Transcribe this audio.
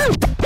Woo!